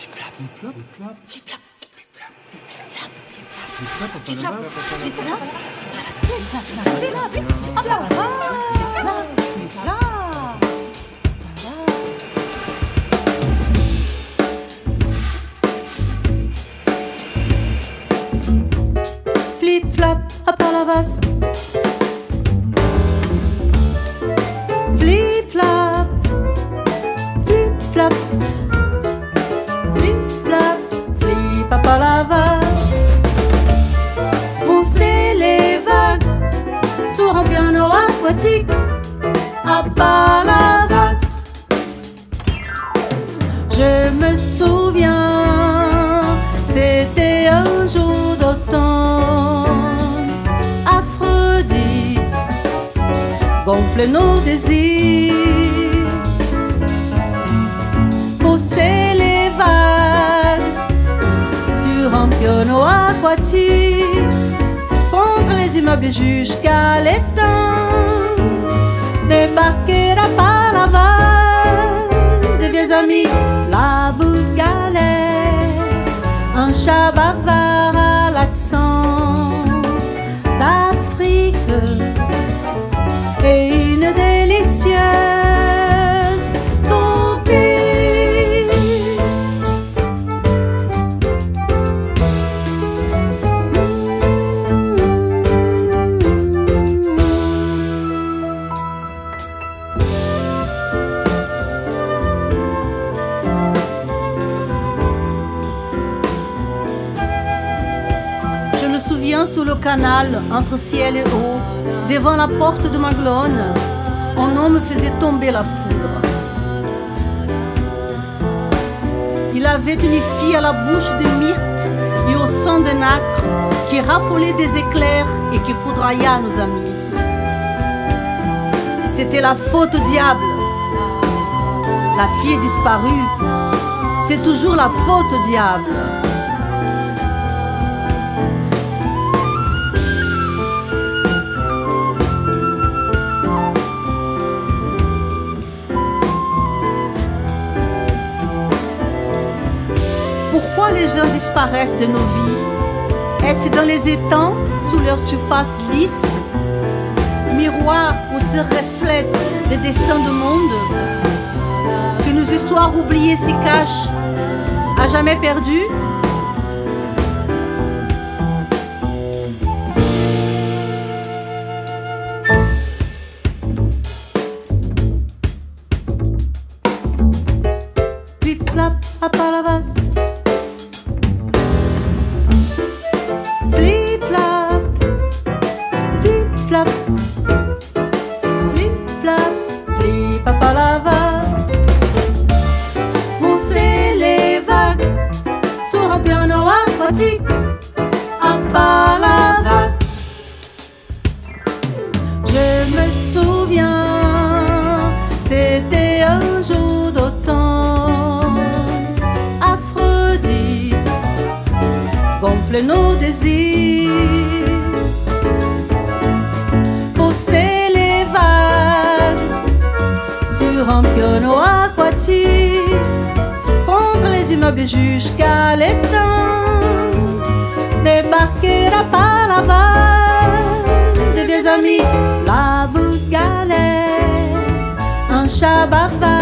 Flip-flop, flip-flop. Flip-flop. Flip-flop, on peut le voir, on peut le voir. Flip flop, hop à la vase. À la vase. Je me souviens, c'était un jour d'automne. Aphrodite gonfle nos désirs. Pousser les vagues sur un piano aquatique. Contre les immeubles jusqu'à l'étang. Débarquer à Palavas, des vieux amis, la boule galère, un chat bavard à l'accent d'Afrique. Et une délicieuse sous le canal, entre ciel et eau, devant la porte de Maglone, un homme faisait tomber la foudre. Il avait une fille à la bouche de myrte et au sang de nacre qui raffolait des éclairs et qui foudroya nos amis. C'était la faute au diable. La fille est disparue. C'est toujours la faute au diable. Disparaissent de nos vies. Est-ce dans les étangs, sous leur surface lisse? Miroir où se reflètent les destins du monde? Que nos histoires oubliées s'y cachent, à jamais perdues? Nos désirs. Pousser les vagues sur un piano aquatique. Contre les immeubles jusqu'à l'étang. Débarquer à Palavas, des vieux amis, la boule galère, un chat bavard